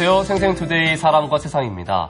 안녕하세요. 생생투데이 사람과 세상입니다.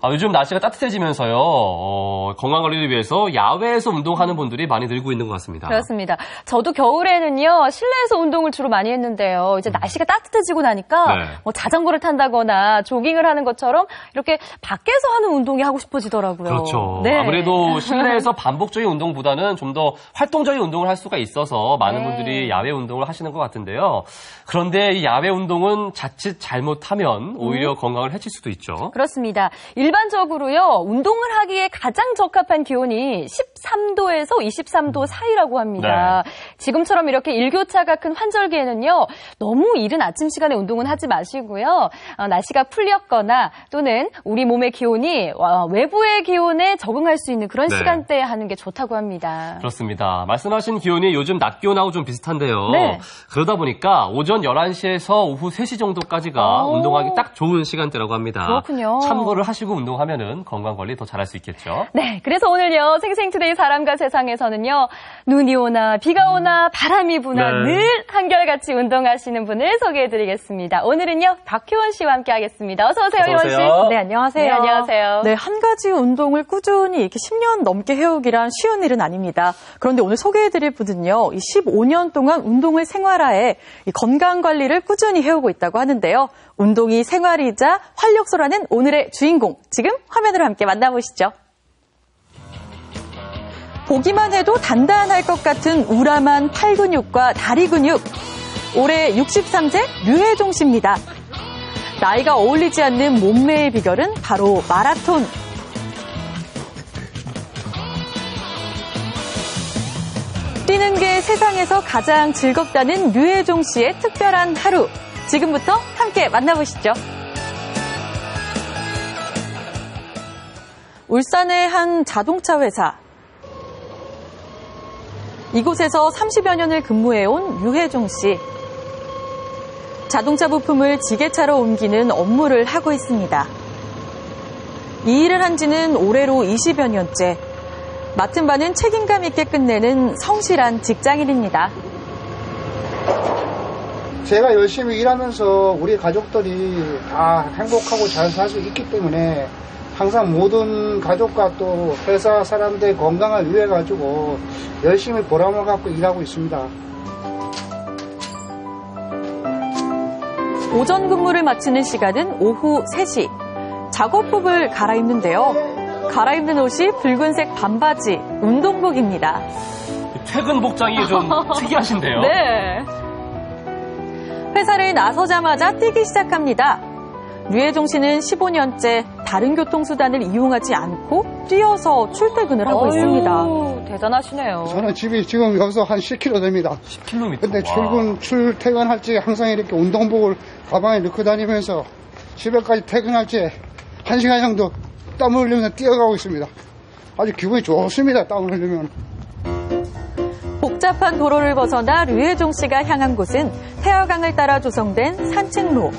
아, 요즘 날씨가 따뜻해지면서요, 어, 건강 관리를 위해서 야외에서 운동하는 분들이 많이 늘고 있는 것 같습니다. 그렇습니다. 저도 겨울에는요, 실내에서 운동을 주로 많이 했는데요. 이제 날씨가 따뜻해지고 나니까 네. 뭐 자전거를 탄다거나 조깅을 하는 것처럼 이렇게 밖에서 하는 운동이 하고 싶어지더라고요. 그렇죠. 네. 아무래도 실내에서 반복적인 운동보다는 좀 더 활동적인 운동을 할 수가 있어서 많은 네. 분들이 야외 운동을 하시는 것 같은데요. 그런데 이 야외 운동은 자칫 잘못하면 오히려 건강을 해칠 수도 있죠. 그렇습니다. 일반적으로요, 운동을 하기에 가장 적합한 기온이 13도에서 23도 사이라고 합니다. 네. 지금처럼 이렇게 일교차가 큰 환절기에는요, 너무 이른 아침 시간에 운동은 하지 마시고요, 어, 날씨가 풀렸거나 또는 우리 몸의 기온이 어, 외부의 기온에 적응할 수 있는 그런 네. 시간대에 하는 게 좋다고 합니다. 그렇습니다. 말씀하신 기온이 요즘 낮 기온하고 좀 비슷한데요. 네. 그러다 보니까 오전 11시에서 오후 3시 정도까지가 오. 운동하기 딱 좋은 시간대라고 합니다. 그렇군요. 참고를 하시고 운동하면은 건강 관리 더 잘할 수 있겠죠. 네, 그래서 오늘요, 생생투데이 사람과 세상에서는요, 눈이 오나, 비가 오나, 바람이 부나, 네. 늘 한결같이 운동하시는 분을 소개해드리겠습니다. 오늘은요, 박효원 씨와 함께 하겠습니다. 어서 오세요, 어서 효원 씨. 오세요. 네, 안녕하세요. 네, 안녕하세요. 네, 한 가지 운동을 꾸준히 이렇게 10년 넘게 해오기란 쉬운 일은 아닙니다. 그런데 오늘 소개해드릴 분은요, 이 15년 동안 운동을 생활화해 이 건강 관리를 꾸준히 해오고 있다고 하는데요. 운동이 생활이자 활력소라는 오늘의 주인공, 지금 화면으로 함께 만나보시죠. 보기만 해도 단단할 것 같은 우람한 팔 근육과 다리 근육. 올해 63세 류혜종 씨입니다. 나이가 어울리지 않는 몸매의 비결은 바로 마라톤. 뛰는 게 세상에서 가장 즐겁다는 류혜종 씨의 특별한 하루. 지금부터 함께 만나보시죠. 울산의 한 자동차 회사. 이곳에서 30여 년을 근무해온 류혜종 씨. 자동차 부품을 지게차로 옮기는 업무를 하고 있습니다. 이 일을 한 지는 올해로 20여 년째. 맡은 바는 책임감 있게 끝내는 성실한 직장인입니다. 제가 열심히 일하면서 우리 가족들이 다 행복하고 잘 살 수 있기 때문에 항상 모든 가족과 또 회사 사람들 건강을 위해 가지고 열심히 보람을 갖고 일하고 있습니다. 오전 근무를 마치는 시간은 오후 3시. 작업복을 갈아입는데요. 갈아입는 옷이 붉은색 반바지, 운동복입니다. 퇴근 복장이 좀 특이하신데요. 네. 회사를 나서자마자 뛰기 시작합니다. 류혜종 씨는 15년째 다른 교통수단을 이용하지 않고 뛰어서 출퇴근을 하고 어휴, 있습니다. 대단하시네요. 저는 집이 지금 여기서 한 10km 됩니다. 10km. 근데 출근, 출퇴근할 때 항상 이렇게 운동복을 가방에 넣고 다니면서 집에까지 퇴근할 때 1시간 정도 땀을 흘리면서 뛰어가고 있습니다. 아주 기분이 좋습니다. 땀을 흘리면. 복잡한 도로를 벗어나 류혜종 씨가 향한 곳은 태화강을 따라 조성된 산책로.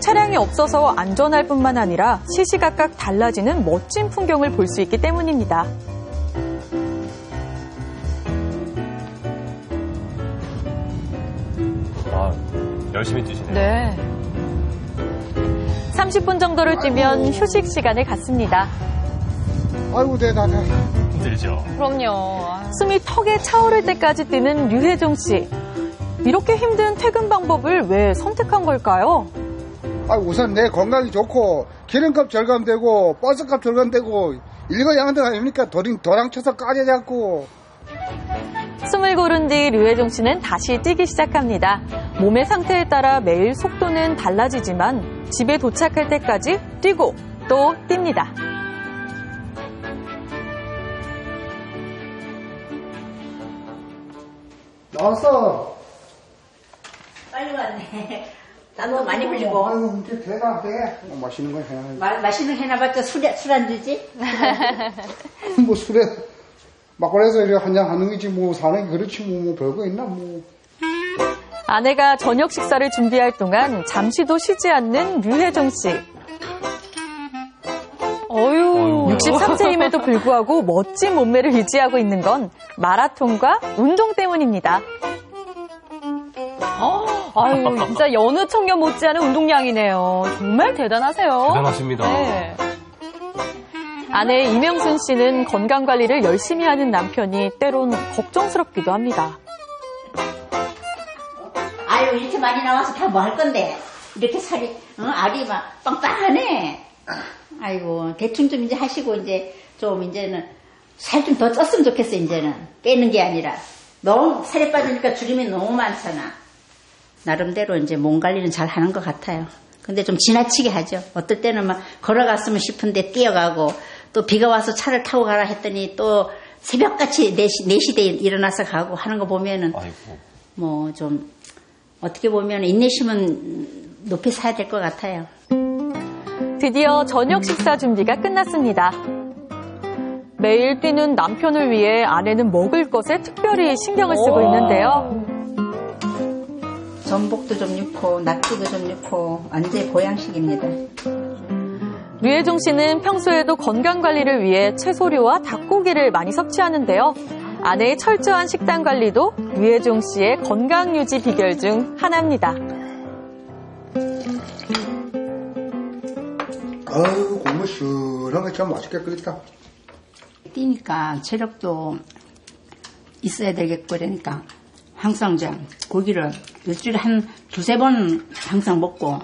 차량이 없어서 안전할 뿐만 아니라 시시각각 달라지는 멋진 풍경을 볼 수 있기 때문입니다. 아, 열심히 뛰시네요. 네. 30분 정도를 뛰면 휴식 시간을 갖습니다. 아이고, 대단해. 힘들죠. 그럼요. 숨이 턱에 차오를 때까지 뛰는 류혜종 씨. 이렇게 힘든 퇴근 방법을 왜 선택한 걸까요? 아, 우선 내 건강이 좋고 기름값 절감되고 버스값 절감되고 일거양득 아닙니까? 도랑, 도랑 쳐서 까지 잡고 숨을 고른 뒤 류혜종 씨는 다시 뛰기 시작합니다. 몸의 상태에 따라 매일 속도는 달라지지만 집에 도착할 때까지 뛰고 또 뜁니다. 왔어. 빨리 왔네. 땀도 많이 흘리고. 아유, 이제 대단해. 어, 맛있는 거 해놔야지. 마, 맛있는 거 해놔봤자 술에, 술안 주지? 뭐 술에 막걸리에서 이렇게 한잔 하는 거지 뭐 사는 게 그렇지 뭐, 뭐 별거 있나 뭐. 아내가 저녁 식사를 준비할 동안 잠시도 쉬지 않는 류혜정 씨. 어유 63세임에도 불구하고 멋진 몸매를 유지하고 있는 건 마라톤과 운동 때문입니다. 아유, 진짜 여느 청년 못지않은 운동량이네요. 정말 대단하세요. 대단하십니다. 네. 아내 이명순 씨는 건강 관리를 열심히 하는 남편이 때론 걱정스럽기도 합니다. 아유, 이렇게 많이 나와서 다 뭐 할 건데. 이렇게 살이, 어, 알이 막 빵빵하네. 아이고, 대충 좀 이제 하시고, 이제 좀 이제는 살 좀 더 쪘으면 좋겠어, 이제는. 빼는 게 아니라. 너무 살이 빠지니까 줄임이 너무 많잖아. 나름대로 이제 몸 관리는 잘 하는 것 같아요. 근데 좀 지나치게 하죠. 어떨 때는 막 걸어갔으면 싶은데 뛰어가고, 또 비가 와서 차를 타고 가라 했더니 또 새벽같이 4시, 4시대에 일어나서 가고 하는 거 보면은. 뭐 좀 어떻게 보면 인내심은 높이 사야 될 것 같아요. 드디어 저녁 식사 준비가 끝났습니다. 매일 뛰는 남편을 위해 아내는 먹을 것에 특별히 신경을 쓰고 있는데요. 전복도 좀 넣고 낙지도 좀 넣고 완전 보양식입니다. 류혜종 씨는 평소에도 건강 관리를 위해 채소류와 닭고기를 많이 섭취하는데요. 아내의 철저한 식단 관리도 류혜종 씨의 건강 유지 비결 중 하나입니다. 아유, 국물 시원한 거참 맛있게 끓였다. 뛰니까 체력도 있어야 되겠고 그러니까 항상 이제 고기를 일주일에 한 두세 번 항상 먹고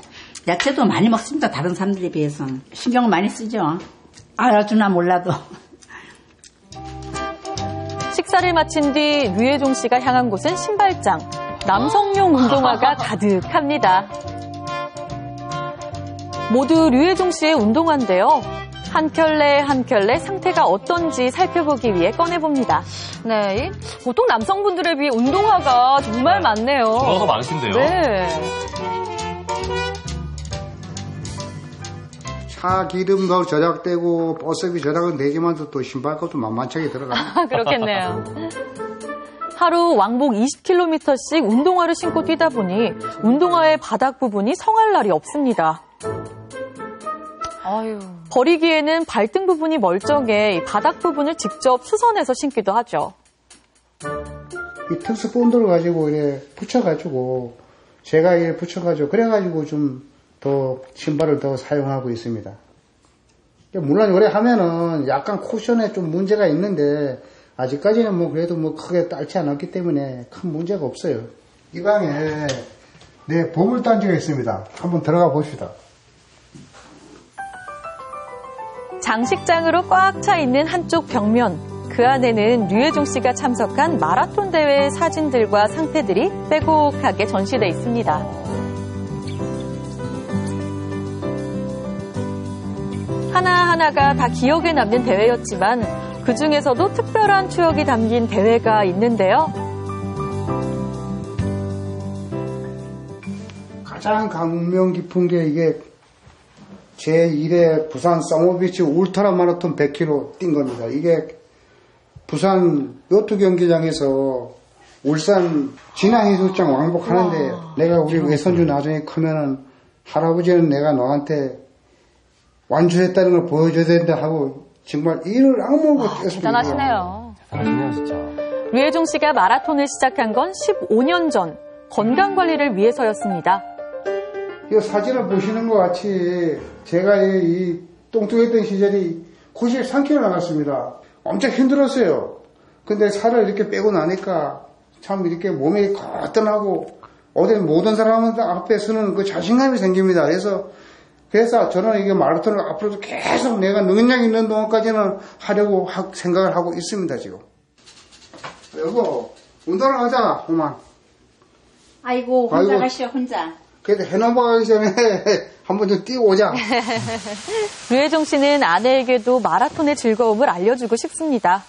야채도 많이 먹습니다. 다른 사람들에 비해서 신경을 많이 쓰죠. 알아주나 몰라도 식사를 마친 뒤 류혜종 씨가 향한 곳은 신발장. 남성용 운동화가 가득합니다. 모두 류혜종 씨의 운동화인데요. 한 켤레 한 켤레 상태가 어떤지 살펴보기 위해 꺼내봅니다. 네. 이 보통 남성분들에 비해 운동화가 정말 많네요. 운동화가 많으신데요. 네. 차 기름도 저작되고 버스비 저작은 되지만 또 신발값도 만만찮게 들어가. 아, 그렇겠네요. 하루 왕복 20km씩 운동화를 신고 뛰다 보니 운동화의 바닥 부분이 성할 날이 없습니다. 아유. 버리기에는 발등 부분이 멀쩡해 이 바닥 부분을 직접 수선해서 신기도 하죠. 이 특수 본드를 가지고 이래 붙여가지고 제가 이래 붙여가지고 그래가지고 좀 더 신발을 더 사용하고 있습니다. 물론 오래 하면은 약간 쿠션에 좀 문제가 있는데 아직까지는 뭐 그래도 뭐 크게 딸지 않았기 때문에 큰 문제가 없어요. 이 방에 내 보물 단지가 있습니다. 한번 들어가 봅시다. 장식장으로 꽉 차 있는 한쪽 벽면. 그 안에는 류혜종 씨가 참석한 마라톤 대회 사진들과 상태들이 빼곡하게 전시돼 있습니다. 하나하나가 다 기억에 남는 대회였지만 그 중에서도 특별한 추억이 담긴 대회가 있는데요. 가장 감명 깊은 게 이게 제1회 부산 서머비치 울트라 마라톤 100km 뛴 겁니다. 이게 부산 요트 경기장에서 울산 진앙해수장 왕복하는데 내가 우리 외손주 나중에 크면은 할아버지는 내가 너한테 완주했다는 걸 보여줘야 된다 하고 정말 이를 악물고 뛰었습니다. 대단하시네요. 대단하시네요, 진짜. 류혜종 씨가 마라톤을 시작한 건 15년 전 건강 관리를 위해서였습니다. 이 사진을 보시는 것 같이 제가 이, 이 뚱뚱했던 시절이 93kg 나갔습니다. 엄청 힘들었어요. 근데 살을 이렇게 빼고 나니까 참 이렇게 몸이 거뜬하고 어디 모든 사람 앞에 서는 그 자신감이 생깁니다. 그래서 그래서 저는 이게 마라톤을 앞으로도 계속 내가 능력 있는 동안까지는 하려고 하- 생각을 하고 있습니다, 지금. 여보, 운동을 하자, 그만. 아이고 혼자 아이고. 가시오 혼자. 그래도 해넘어가기 전에 한번 좀 뛰고 오자. 류혜종 씨는 아내에게도 마라톤의 즐거움을 알려주고 싶습니다.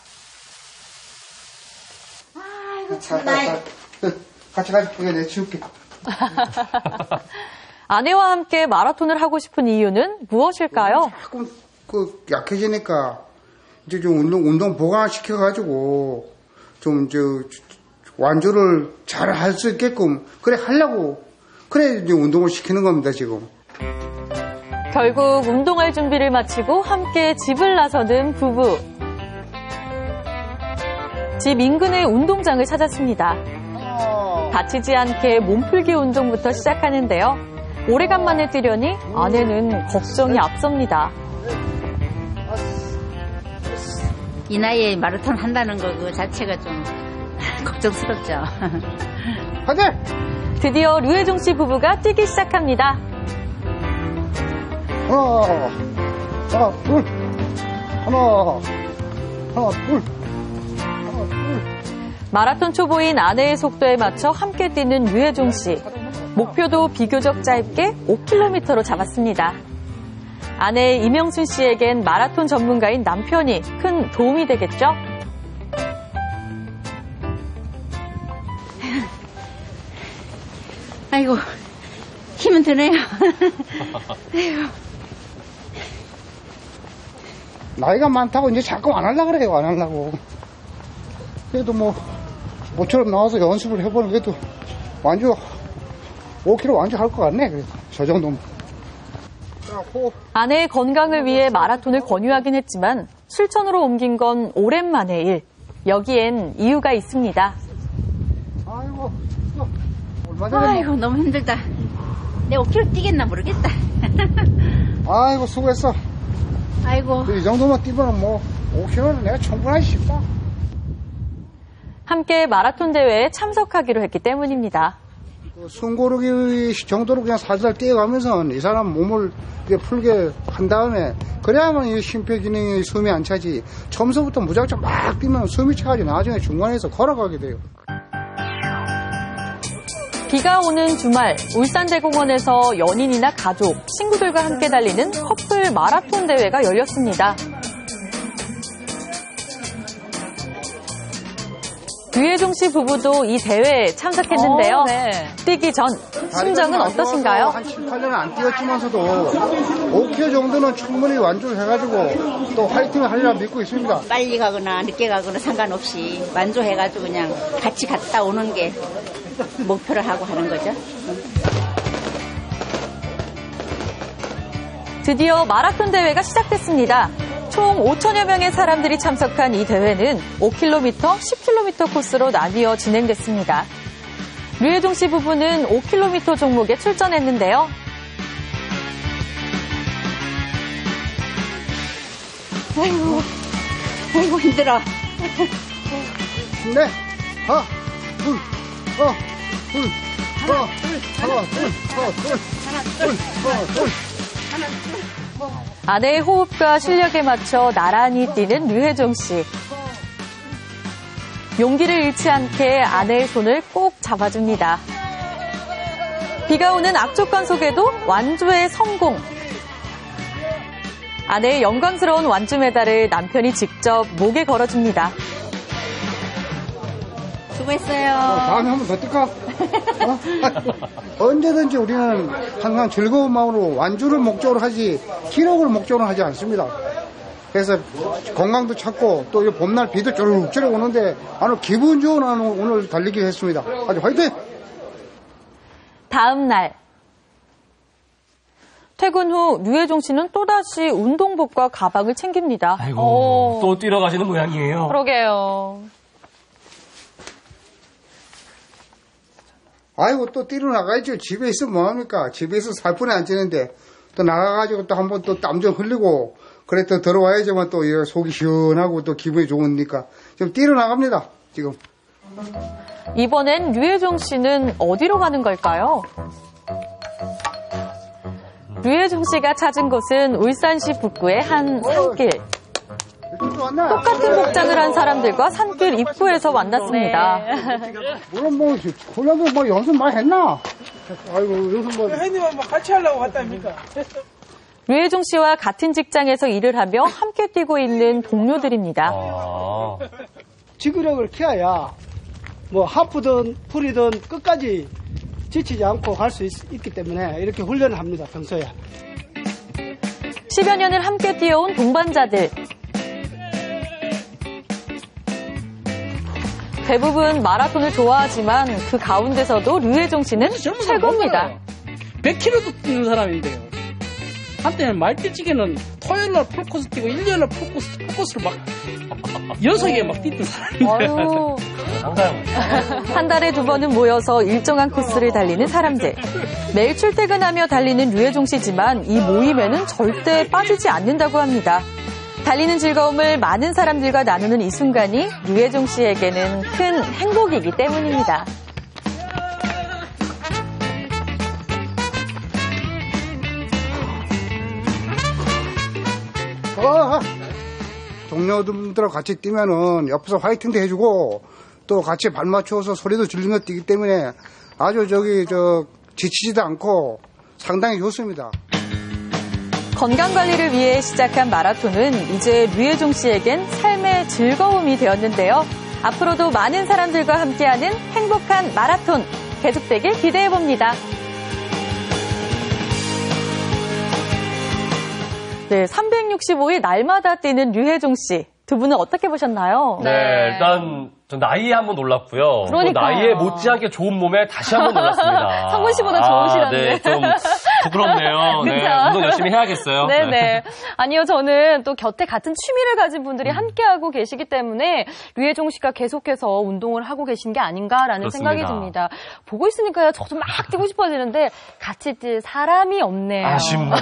아이고 자. 자, 자. 같이 가자. 이거 내가 치울게. 아내와 함께 마라톤을 하고 싶은 이유는 무엇일까요? 자꾸 그 약해지니까 이제 좀 운동 운동 보강시켜 가지고 좀 저 완주를 잘 할 수 있게끔 그래 하려고 그래 이제 운동을 시키는 겁니다 지금. 결국 운동할 준비를 마치고 함께 집을 나서는 부부. 집 인근의 운동장을 찾았습니다. 다치지 않게 몸풀기 운동부터 시작하는데요. 오래간만에 뛰려니 아내는 걱정이 앞섭니다. 이 나이에 마라톤 한다는 거 그 자체가 좀 걱정스럽죠. 화이팅! 드디어 류혜종 씨 부부가 뛰기 시작합니다. 하나, 하나, 둘, 하나, 하나, 둘, 하나, 둘. 마라톤 초보인 아내의 속도에 맞춰 함께 뛰는 류혜종 씨. 목표도 비교적 짧게 5km로 잡았습니다. 아내 이명순 씨에겐 마라톤 전문가인 남편이 큰 도움이 되겠죠? 아이고, 힘은 드네요. 나이가 많다고 이제 자꾸 안 하려고 그래요, 안 하려고. 그래도 뭐, 모처럼 나와서 연습을 해보는 그래도 완주, 5km 완주할 것 같네, 그래도. 저 정도면. 아내의 건강을 위해 마라톤을 권유하긴 했지만 실천으로 옮긴 건 오랜만의 일. 여기엔 이유가 있습니다. 아이고. 아이고, 너무 힘들다. 내 5km 뛰겠나 모르겠다. 뭐- 아이고, 수고했어. 아이고. 이 정도만 뛰면 뭐, 5km는 내가 충분하게 쉽다. 함께 마라톤 대회에 참석하기로 했기 때문입니다. 그 숨고르기 정도로 그냥 살살 뛰어가면서 이 사람 몸을 풀게 한 다음에 그래야만 이 심폐 기능이 숨이 안 차지. 처음서부터 무작정 막 뛰면 숨이 차가지고 나중에 중간에서 걸어가게 돼요. 비가 오는 주말 울산대공원에서 연인이나 가족, 친구들과 함께 달리는 커플 마라톤 대회가 열렸습니다. 류혜종 씨 부부도 이 대회에 참석했는데요. 어, 네. 뛰기 전 심정은 어떠신가요? 한 7, 8년은 안 뛰었지만서도 5km 정도는 충분히 완주를 해가지고 또 화이팅을 하리라 믿고 있습니다. 빨리 가거나 늦게 가거나 상관없이 만족해가지고 그냥 같이 갔다 오는 게 목표를 하고 하는 거죠. 드디어 마라톤 대회가 시작됐습니다. 총 5천여 명의 사람들이 참석한 이 대회는 5km, 10km 코스로 나뉘어 진행됐습니다. 류혜종 씨 부부는 5km 종목에 출전했는데요. 아이고, 아이고 힘들어. 네, 하나, 둘, 하나, 둘, 하나, 둘, 하나, 둘, 하나, 둘, 하나, 둘, 하나, 둘. 아내의 호흡과 실력에 맞춰 나란히 뛰는 류혜종 씨. 용기를 잃지 않게 아내의 손을 꼭 잡아줍니다. 비가 오는 악조건 속에도 완주의 성공. 아내의 영광스러운 완주 메달을 남편이 직접 목에 걸어줍니다. 수고했어요. 다음에 한 번더 뛸까? 어? 언제든지 우리는 항상 즐거운 마음으로 완주를 목적으로 하지 기록을 목적으로 하지 않습니다. 그래서 건강도 찾고 또 이 봄날 비도 쭈룩쭈룩 오는데 아주 기분 좋은 오늘 달리기 했습니다. 아주 화이팅! 다음 날 퇴근 후 류혜종 씨는 또다시 운동복과 가방을 챙깁니다. 아이고, 오. 또 뛰러 가시는 모양이에요. 그러게요. 아이고 또 뛰러 나가야죠. 집에 있으면 뭐합니까? 집에 있어 살 뿐이 안 찌는데 또 나가가지고 또 한번 또 땀 좀 흘리고 그래 또 들어와야지만 또이 속이 시원하고 또 기분이 좋으니까 좀 뛰러 나갑니다. 지금. 이번엔 류혜종 씨는 어디로 가는 걸까요? 류혜종 씨가 찾은 곳은 울산시 북구의 한 산길. 똑같은 복장을 한 사람들과 산길 입구에서 만났습니다. 물론 뭐 훈련도 뭐 연습 많이 했나? 아이고 연습 뭐 회원님은 뭐 같이 하려고 갔답니까? 류혜종 씨와 같은 직장에서 일을 하며 함께 뛰고 있는 동료들입니다. 아, 지구력을 키워야 뭐 하프든 풀이든 끝까지 지치지 않고 갈 수 있기 때문에 이렇게 훈련을 합니다 평소에. 10여 년을 함께 뛰어온 동반자들. 대부분 마라톤을 좋아하지만 그 가운데서도 류혜종 씨는 최고입니다. 100km도 뛰는 사람인데요. 한때는 말띠찌개는 토요일날 풀코스 뛰고 일요일날 풀코스, 풀코스를 막 여섯 개 막 뛰던 상당. 한 달에 두 번은 모여서 일정한 코스를 달리는 사람들. 매일 출퇴근하며 달리는 류혜종 씨지만 이 모임에는 절대 빠지지 않는다고 합니다. 달리는 즐거움을 많은 사람들과 나누는 이 순간이 류혜종 씨에게는 큰 행복이기 때문입니다. 어, 동료들하고 같이 뛰면은 옆에서 화이팅도 해주고 또 같이 발 맞추어서 소리도 지르며 뛰기 때문에 아주 저기 저 지치지도 않고 상당히 좋습니다. 건강 관리를 위해 시작한 마라톤은 이제 류혜종 씨에겐 삶의 즐거움이 되었는데요. 앞으로도 많은 사람들과 함께하는 행복한 마라톤 계속되길 기대해 봅니다. 네, 365일 날마다 뛰는 류혜종 씨. 두 분은 어떻게 보셨나요? 네, 일단 전 나이에 한번 놀랐고요. 또 그러니까요. 나이에 못지않게 좋은 몸에 다시 한번 놀랐습니다. 성군 씨보다 아, 좋으시다는데. 네, 좀 부끄럽네요. 네? 운동 열심히 해야겠어요. 네네. 아니요, 저는 또 곁에 같은 취미를 가진 분들이 함께하고 계시기 때문에 류혜종 씨가 계속해서 운동을 하고 계신 게 아닌가라는 그렇습니다. 생각이 듭니다. 보고 있으니까요, 저도 막 뛰고 싶어지는데 같이 뛸 사람이 없네요. 아쉽네요.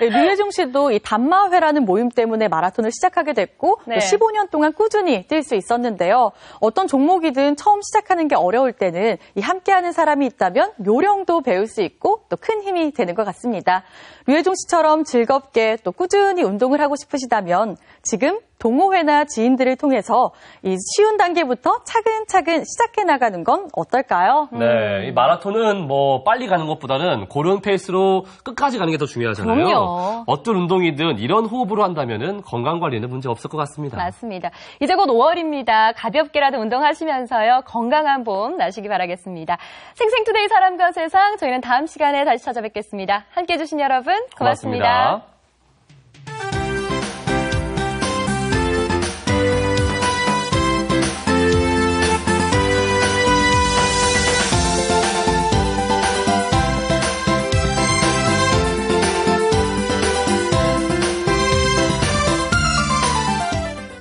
네, 류혜종 씨도 이 단마회라는 모임 때문에 마라톤을 시작하게 됐고 네. 또 15년 동안 꾸준히 뛸 수 있었는데요. 어떤 종목이든 처음 시작하는 게 어려울 때는 이 함께하는 사람이 있다면 요령도 배울 수 있고 또 큰 힘이 되는 것 같습니다. 류혜종 씨처럼 즐겁게 또 꾸준히 운동을 하고 싶으시다면 지금 동호회나 지인들을 통해서 이 쉬운 단계부터 차근차근 시작해 나가는 건 어떨까요? 네, 이 마라톤은 뭐 빨리 가는 것보다는 고른 페이스로 끝까지 가는 게 더 중요하잖아요. 그럼요. 어떤 운동이든 이런 호흡으로 한다면은 건강 관리는 문제 없을 것 같습니다. 맞습니다. 이제 곧 5월입니다. 가볍게라도 운동하시면서요. 건강한 봄 나시기 바라겠습니다. 생생투데이 사람과 세상 저희는 다음 시간에 다시 찾아뵙겠습니다. 함께해 주신 여러분 고맙습니다. 고맙습니다.